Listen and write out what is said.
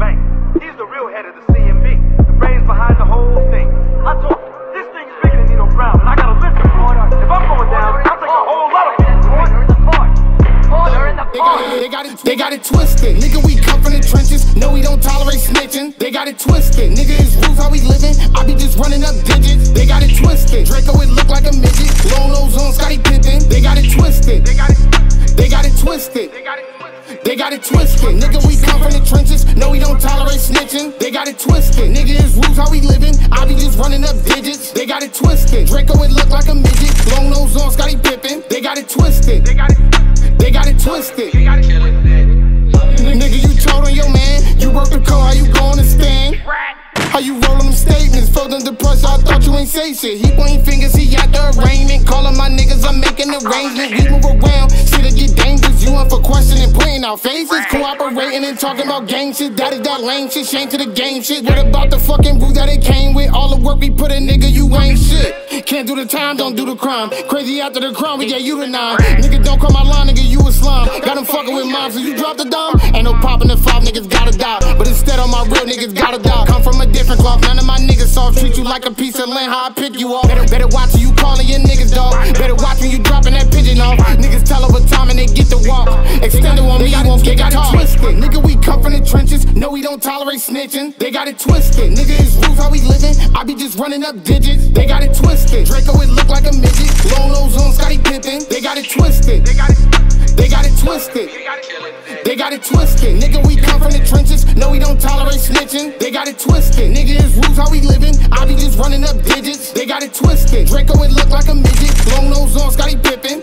bank. He's the real head of the CMB, the brains behind the whole thing. I told you this thing is bigger than Nino Brown, and I gotta listen. If I'm going down, I'll take a whole lot of they got, it, they got it, they got it twisted. Nigga, we come from the trenches. No, we don't tolerate snitching. They got it twisted. Nigga, it's rules how we got it twisted. Nigga, we come from the trenches. No, we don't tolerate snitching. They got it twisted. Nigga, it's rules how we living. I be just running up digits. They got it twisted. Draco, it look like a midget. Long nose on Scottie Pippen. They got it twisted. They got it. They got it twisted. Nigga, you told on your man. You work the car, how you going to stand? How you rollin' them statements? Felt under pressure, I thought you ain't say shit. He pointing fingers, he out the arraignment. Calling my niggas, I'm making arrangements. We move around, out faces. Cooperating and talking about gang shit. That is that lame shit, shame to the game shit. What about the fucking rules that it came with? All the work we put in, nigga, you ain't shit. Can't do the time, don't do the crime. Crazy after the crime, we yeah, you the nine. Nigga, don't call my line, nigga, you a slime. Got him fucking with mom, so you drop the dime. Ain't no popping the five, niggas gotta die. But instead, all my real niggas gotta die. Come from a different cloth, none of my niggas soft. Treat you like a piece of land, how I pick you off. Better, better watch who you calling your niggas, dog. Better watch when me, you won't get got it twisted. Nigga, we come from the trenches. No, we don't tolerate snitching. They got it twisted. Nigga, it's rules how we living. I be just running up digits. They got it twisted. Draco, it look like a midget. Long nose on Scottie Pippen. They got it twisted. They got it. They got it twisted. They got it twisted. Nigga, we come from the trenches. No, we don't tolerate snitching. They got it twisted. Nigga, it's rules how we living. I be just running up digits. They got it twisted. Draco, it look like a midget. Long nose on Scottie Pippen.